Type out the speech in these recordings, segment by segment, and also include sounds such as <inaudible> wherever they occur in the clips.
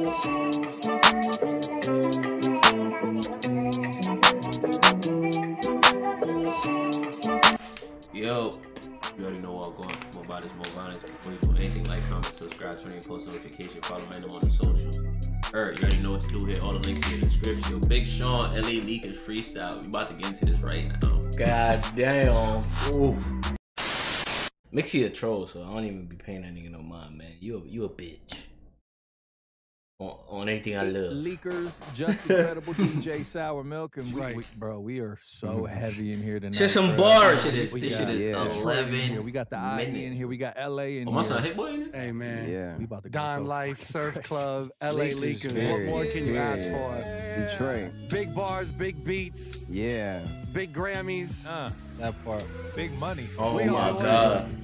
Yo, you already know where I'm going. More this, more violence. Before you do anything, like, comment, subscribe, turn on post notification, follow Random on the social. Er, you already know what to do here. All the links in the description. Big Sean, LA Leakers freestyle. We about to get into this right now. God damn. Ooh. Mixie a troll, so I don't even be paying that nigga no mind, man. You a you a bitch. On, on anything I love. Leakers, <laughs> Justin Credible DJ Sourmilk, and we, we, bro, we are so heavy in here tonight. Shit some bro. bars. This shit is, We this got shit is yeah. In 11 here. We got the IE in here. We got LA in Oh, my here. son Hit Boy in it? Hey man. Yeah. We about to go Don so Life, Surf Club, LA Lakers, Leakers. What more can you ask for? Detroit. Big bars, big beats, Yeah. big Grammys. Uh, That part. big money. Oh We my on the way. god.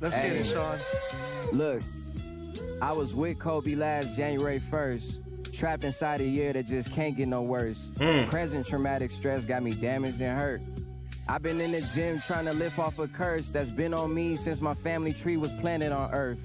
Let's get it, Hey. Sean. Look, I was with Kobe last January 1st. Trapped inside a year that just can't get no worse. Present traumatic stress got me damaged and hurt. I've been in the gym trying to lift off a curse that's been on me since my family tree was planted on earth.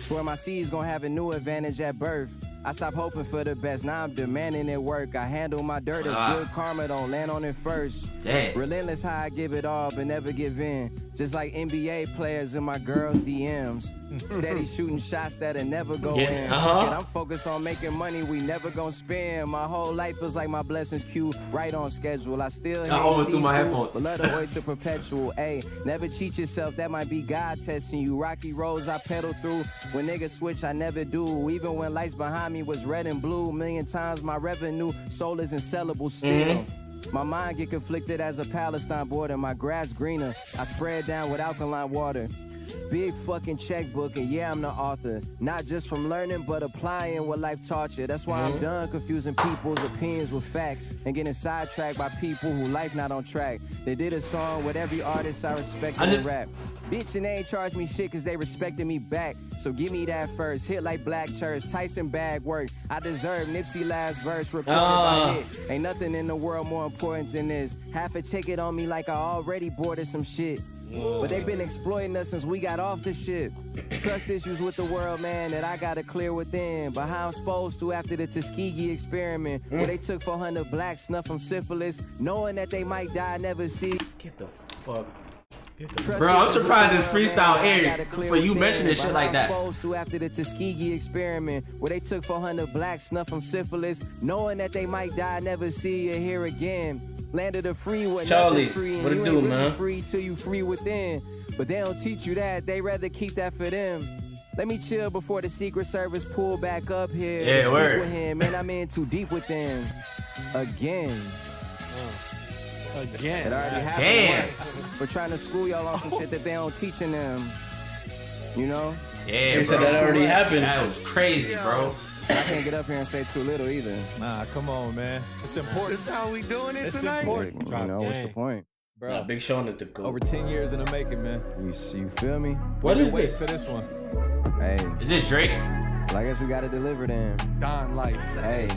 Swear my seed's gonna have a new advantage at birth. I stopped hoping for the best, now I'm demanding it work. I handle my dirt as Ah. good karma, don't land on it first. Damn. Relentless how I give it all, but never give in. Just like NBA players in my girls' DMs. Steady shooting shots that'll never go Yeah, in. uh-huh. And I'm focused on making money we never gonna spend. My whole life feels like my blessings queue right on schedule. I still hate overthrew my seafood, headphones. But love the oyster perpetual. <laughs> Ayy, never cheat yourself. That might be God testing you. Rocky roads I pedal through. When niggas switch, I never do. Even when lights behind me was red and blue. Million times my revenue. Soul is unsellable still. My mind get conflicted as a Palestine border. My grass greener. I spread down with alkaline water. Big fucking checkbook, and yeah, I'm the author. Not just from learning, but applying what life taught you. That's why I'm done confusing people's opinions with facts and getting sidetracked by people who life not on track. They did a song with every artist I respect I in rap. Bitch, and they ain't charged me shit cause they respected me back. So give me that first. Hit like Black Church, Tyson bag work. I deserve Nipsey last verse reported Ah. by hit. Ain't nothing in the world more important than this. Half a ticket on me like I already boarded some shit. But they've been exploiting us since we got off the ship. Trust issues with the world, man, that I gotta clear within. But how I'm supposed to after the Tuskegee experiment, where mm. they took 400 blacks, snuff from syphilis, knowing that they might die, never see. Get the fuck. Get the Trust Bro, I'm surprised the this freestyle man, that aired gotta for you within. mentioning But shit how like I'm that. supposed to after the Tuskegee experiment, where they took 400 blacks, snuff from syphilis, knowing that they might die, never see you here again. Land of the free, what Charlie, nothing's free, and what it you do, really man? free till you free within. But they don't teach you that. They rather keep that for them. Let me chill before the Secret Service pull back up here. Yeah, to speak word. with him, man. I'm in too deep with them. Again. It Again. already happened Damn. once. We're trying to school y'all on some shit that they don't teaching them. You know? Yeah, They said that already happened. That was crazy, bro. I can't get up here and say too little either. Nah, come on, man. It's important. This how we doing it It's tonight? important. You know, what's the point? Bro, Nah, Big Sean is the goat. over 10 years in the making, man. You, you feel me? what Been is waiting this? for this one. Hey, Is this Drake? well, I guess we gotta deliver then. Don Life. Hey,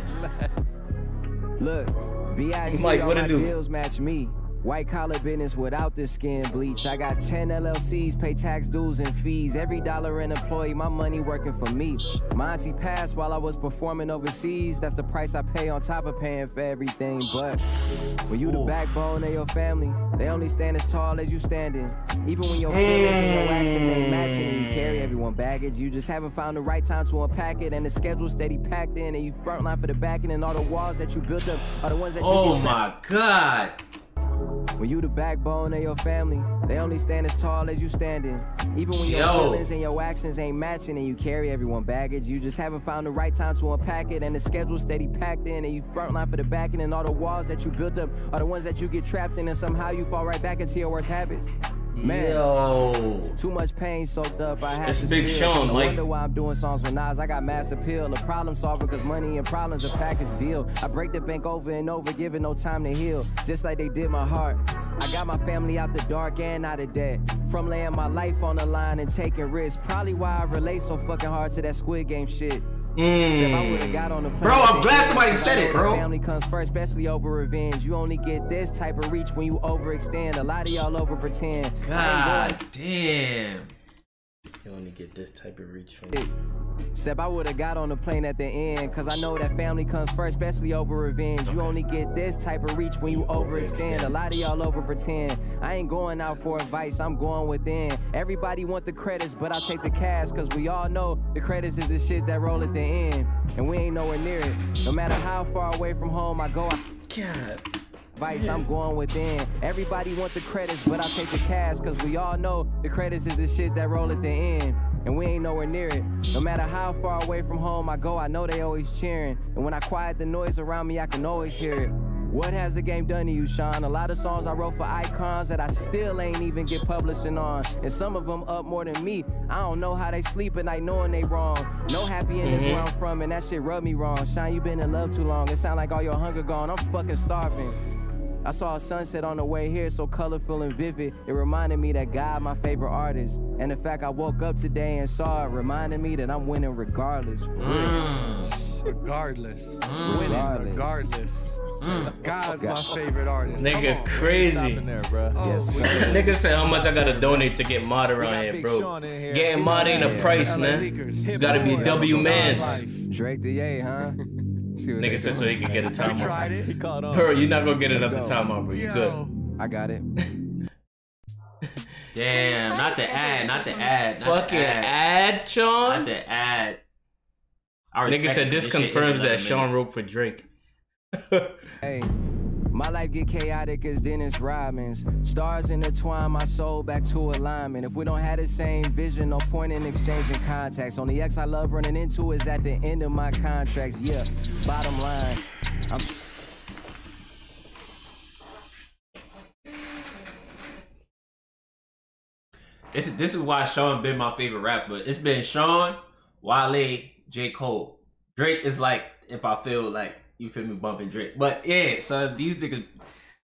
<laughs> look, B.I.G. Mike, what it my do? deals match me. White collar business without the skin bleach. I got 10 LLCs, pay tax dues and fees. Every dollar an employee, my money working for me. My auntie passed while I was performing overseas. That's the price I pay on top of paying for everything. But when you the backbone of your family, they only stand as tall as you standing. Even when your feelings and your actions ain't matching and you carry hmm. everyone baggage, you just haven't found the right time to unpack it. And the schedule steady packed in, and you frontline for the backing, and all the walls that you built up are the ones that you Oh my god. When you the backbone of your family, they only stand as tall as you standing. Even when your Yo. feelings and your actions ain't matching and you carry everyone baggage, you just haven't found the right time to unpack it. And the schedule steady packed in and you frontline for the backing and all the walls that you built up are the ones that you get trapped in and somehow you fall right back into your worst habits. Man, Yo. too much pain soaked up. I had That's to Big spill. Sean, no Mike. wonder why I'm doing songs with Nas. I got mass appeal, a problem solver, cause money and problems a package deal. I break the bank over and over, giving no time to heal. Just like they did my heart. I got my family out the dark and out of debt. From laying my life on the line and taking risks. Probably why I relate so fucking hard to that Squid Game shit. Mm. Except I would've got on the plane Bro, I'm glad somebody said it, bro. Family comes first, especially over revenge. You only get this type of reach when you overextend. A lot of y'all over pretend. God damn. You only get this type of reach from Seb, I would've got on the plane at the end, cause I know that family comes first, especially over revenge. You only get this type of reach when you overextend. A lot of y'all over pretend. I ain't going out for advice, I'm going within. Everybody want the credits, but I'll take the cash, cause we all know the credits is the shit that roll at the end. And we ain't nowhere near it. No matter how far away from home I go, I God. Advice, I'm going within. Everybody want the credits, but I'll take the cash, cause we all know the credits is the shit that roll at the end. And we ain't nowhere near it. No matter how far away from home I go, I know they always cheering. And when I quiet the noise around me, I can always hear it. What has the game done to you, Sean? A lot of songs I wrote for icons that I still ain't even get publishing on. And some of them up more than me. I don't know how they sleep at night knowing they wrong. No happy in this mm-hmm. where I'm from, and that shit rub me wrong. Sean, you been in love too long. It sound like all your hunger gone. I'm fucking starving. I saw a sunset on the way here, so colorful and vivid. It reminded me that God, my favorite artist. And the fact I woke up today and saw it reminded me that I'm winning regardless. For real. Mm. Regardless. Mm. Winning Regardless. regardless. Mm. God's my favorite artist. Nigga on. crazy. There, bro. Oh, Yes, we sir. got Nigga said how much I gotta donate to get mod We around here, bro. Sean here. Getting mod ain't a price, man. You gotta be boy. W mans. Drake the Yay, huh? <laughs> See what Nigga said so he could get a <laughs> I timeout. tried it. He it. caught on. Bro, you're not gonna get Let's another go. timeout, bro. You good. I got it. <laughs> Damn, not the ad, not the ad, not Fucking the ad, ad, not the ad. Nigga said it. this confirms that 11 Sean wrote for Drake. <laughs> Hey, my life get chaotic as Dennis Rodman's. Stars intertwine my soul back to alignment. If we don't have the same vision, no point in exchanging contacts. Only X I love running into is at the end of my contracts. Yeah, bottom line, I'm. This is this is why Sean been my favorite rapper. It's been Sean, Wale, J. Cole. Drake is like if I feel like you feel me bumping Drake. But yeah, so these niggas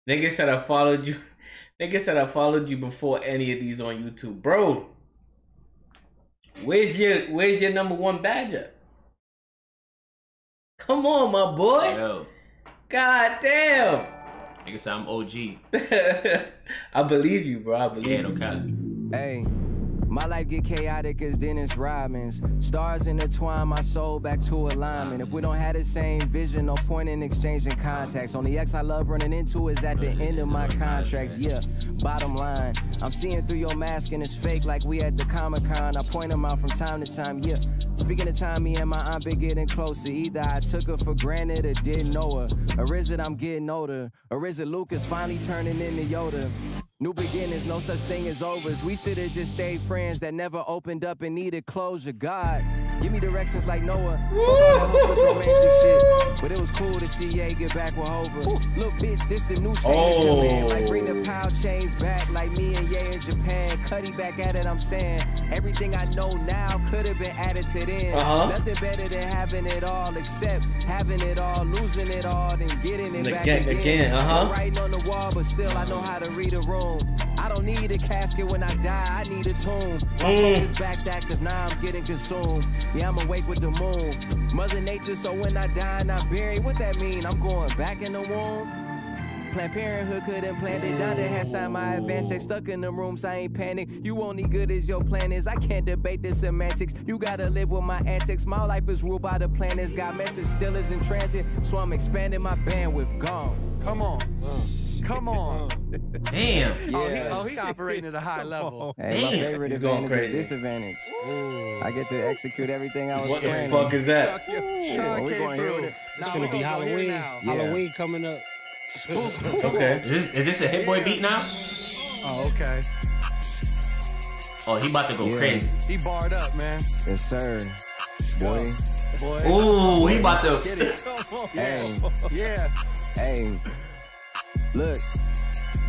Nigga said I followed you. Nigga said I followed you before any of these on YouTube, bro. Where's your Where's your number one badger? Come on, my boy. yo, God damn. nigga say I'm OG. <laughs> I believe you, bro. I believe Yeah, you. no cap. Hey, my life get chaotic as Dennis Rodman's. Stars intertwine my soul back to alignment. If we don't have the same vision, no point in exchanging contacts. Only X I love running into is at the end of my contracts. Yeah, bottom line, I'm seeing through your mask and it's fake like we at the Comic Con. I point them out from time to time. Yeah, speaking of time, me and my aunt been getting closer. Either I took her for granted or didn't know her. Or is it I'm getting older? Or is it Lucas finally turning into Yoda? New beginnings, no such thing as overs. We should have just stayed friends that never opened up and needed closure. God, give me directions like Noah. Fuck all that hopeless romantic shit. But it was cool to see Ye get back with Hova. Look, bitch, this the new chain come in. Might bring the power chains back like me and Ye in Japan. Cudi back at it, I'm saying. Everything I know now could have been added to then. Uh-huh. Nothing better than having it all, except having it all, losing it all, then getting it back Again- again. again, uh-huh. Writing on the wall, but still I know how to read a room. I don't need a casket when I die, I need a tomb. My Mm. focus back active, now I'm getting consumed. Yeah, I'm awake with the moon. Mother Nature, so when I die and I'm buried, what that mean? I'm going back in the womb. Planned Parenthood couldn't plan it. Donda had signed my advance check. Stuck in them rooms, I ain't panic. You only good as your plan is. I can't debate the semantics. You gotta live with my antics. My life is ruled by the planets. Got message still is in transit, so I'm expanding my bandwidth. Gone. Come on. Come on. Damn. <laughs> Oh, he, oh, Yeah. oh, he operating at a high <laughs> level. Hey, my favorite He's going advantage crazy. is disadvantage. I get to execute everything I was What the fuck is that? Sean we came going here through. with it. It's Nah, gonna be gonna Halloween. Yeah. Halloween coming up. Okay. Is this, is this a hit boy beat now? Oh, okay. Oh, he about to go Yeah. crazy. He barred up, man. Yes, sir. Boy. Boy. Ooh, he about Get to. it. <laughs> Hey, Yeah. hey. Look.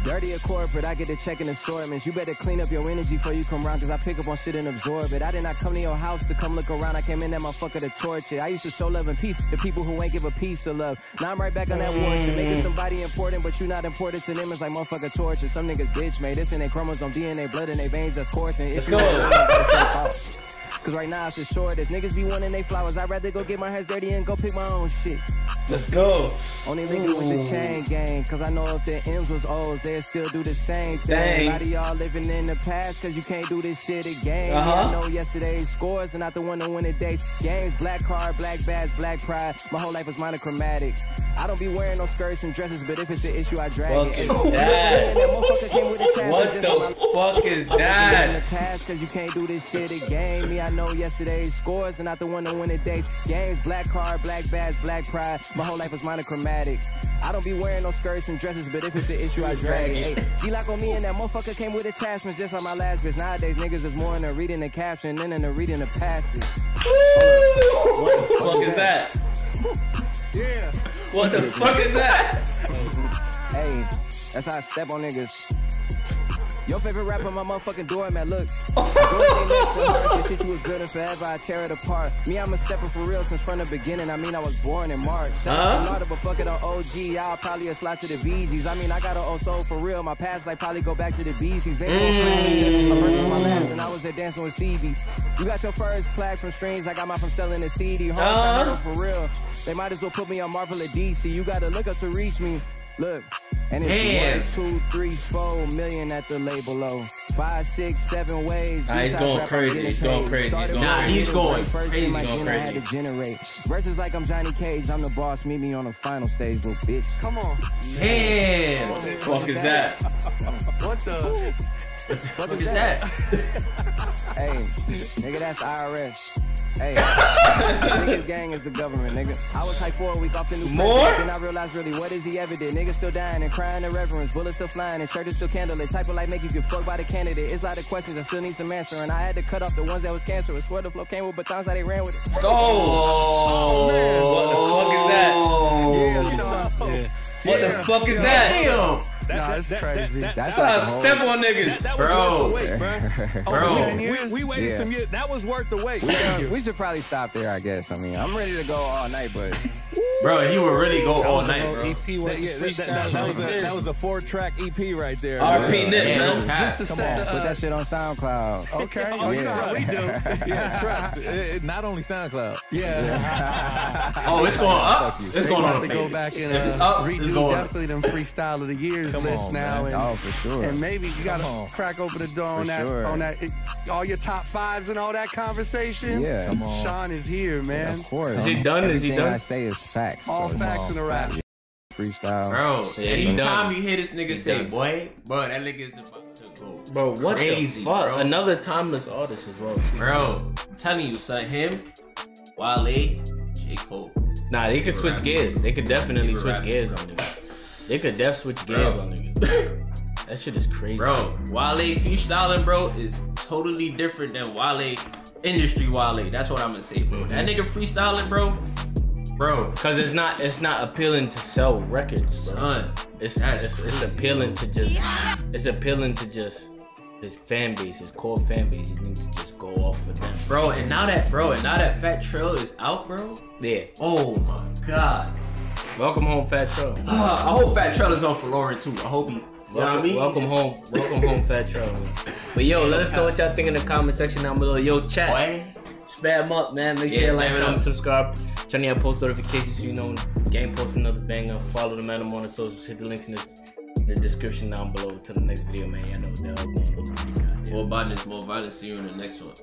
Dirty or corporate, I get to check checking assortments. You better clean up your energy before you come around, cause I pick up on shit and absorb it. I did not come to your house to come look around. I came in that motherfucker to torch it. I used to show love and peace to people who ain't give a piece of love. Now I'm right back on that war shit. Making somebody important, but you not important to them. It's like motherfucker torture. Some niggas bitch made this in their chromosome, DNA, blood in their veins, that's coursing. If Let's you go. don't know, just don't. Cause right now it's just short as niggas be wanting they flowers. I'd rather go get my hands dirty and go pick my own shit. Let's go. Only nigga with the chain gang, cause I know if the M's was O's, they'd still do the same thing. Dang. A lot of y'all living in the past, cause you can't do this shit again. Uh-huh. Yeah, I know yesterday's scores and not the one to win the days. Games, black card, black badge, black pride. My whole life was monochromatic. I don't be wearing no skirts and dresses, but if it's an issue, I drag it. that? that motherfucker came with a task, What the fuck is that? in the past, cause you can't do this shit again. Me, I know yesterday's scores and not the one to win the days. Games, black card, black badge, black pride. My whole life was monochromatic. I don't be wearing no skirts and dresses, but if it's an issue, I drag it. Hey, Glock on me and that motherfucker came with attachments just like my last bitch. Nowadays, niggas is more into reading the caption than into reading the passage. What the fuck is that? Yeah. What the fuck is that? Hey, that's how I step on niggas. Your favorite rapper, my motherfucking doormat. Look, doing they next to hers. Shit you was building forever, I tear it apart. Me, I'm a stepper for real since from the beginning. I mean, I was born in March. Shout out to Huh? Narda, but fuck it on OG. Y'all probably a slot to the VGs. I mean, I got an old soul for real. My past like probably go back to the B's. He's been on plans. My first my last, and I was there dancing with CB. You got your first plaque from streams. I got mine from selling a CD. Home Uh-huh. for real. They might as well put me on Marvel or DC. You gotta look up to reach me. Look, and it's Man. one, two, three, four million at the label low. Five, six, seven ways. Nah, he's going crazy. getting He's going crazy. He's Started going Nah, he's going. First crazy. in He's going gen, I had to crazy. generate. Verses like I'm Johnny Cage. I'm the boss. Meet me on the final stage, little bitch. Come on. Damn. What the fuck is that? What the? What <laughs> the Fuck What is that? Hey, nigga, that's IRS. Hey, <laughs> niggas gang is the government, nigga. I was like for a week off the new More? president, Then I realized really what is he ever did. Niggas still dying and crying in reverence. Bullets still flying and churches still candlelit. Type of like make you get fucked by the candidate. It's a lot of questions I still need some answering. I had to cut off the ones that was cancerous. Swear the flow came with batons how they ran with it. Go. Oh, What the fuck is that? Yeah, Sean. What the fuck is that? Damn. Nah, it's crazy. That's That's like how I a whole- step on niggas. That was Bro. worth wait, <laughs> bro. Bro. Over 10 We, we waited Yeah. some years. That was worth the wait. we should probably stop there, I guess. I mean, I'm ready to go all night, but Bro, he would really go all was a night, little bro. EP That, where yeah, that, that- that was a, that was a four-track EP right there. RP Nip, man. no. Just to Come set on, the, put uh, that shit on SoundCloud. <laughs> Okay. Oh, you know how we do. <laughs> yeah, trust. It, it- not only SoundCloud. Yeah. <laughs> Oh, it's going up. It's They going about up. to go back and If it's uh, up, it's redo going up. definitely them freestyle of the years Come list on, now. man. And, Oh, for sure. and maybe you gotta on. crack open the door on For that, sure. on that, it, all your top fives and all that conversation. Yeah. Come on. Sean is here, man. Of course. Is he done? Is he done? I say is facts. All so, facts in a rap. freestyle. Bro, Yeah, anytime you hear this nigga He say done. boy, bro, that nigga is about to go. Bro, what Crazy, the fuck? bro. Another timeless artist as well. too. Bro, I'm telling you, son, him, Wale, J. Cole. Nah, they could switch Rap. gears. They could definitely Keep it switch rapping, gears bro. on niggas. They could def switch gears Bro. on niggas. <laughs> that shit is crazy. Bro, Wale freestyling, bro, is totally different than Wale, industry Wale. That's what I'm gonna say, bro. That mm-hmm. nigga freestyling, bro, bro, Cause it's not it's not appealing to sell records, bro. son. It's it's, it's appealing to just it's appealing to just his fan base, his core fan base. He needs to just go off for them. Bro, and now that, bro, and now that Fat Trel is out, bro. Yeah. Oh my god. Welcome home, Fat Trel. Uh, <sighs> I hope Fat Trel is on for Lauren too. I hope he. You know what I Welcome, mean? welcome home. Welcome home, Fat Trel. But yo, let us know what y'all think in the comment section down below. Yo, chat. Boy. Spam up, man. Make sure Yeah, you like, comment, subscribe. Turn on post notifications so you know game posts another banger. Follow the man on the socials. Hit the links in the, in the description down below to the next video, man. Y'all know what the hell going on. More violence, more violence. See you in the next one.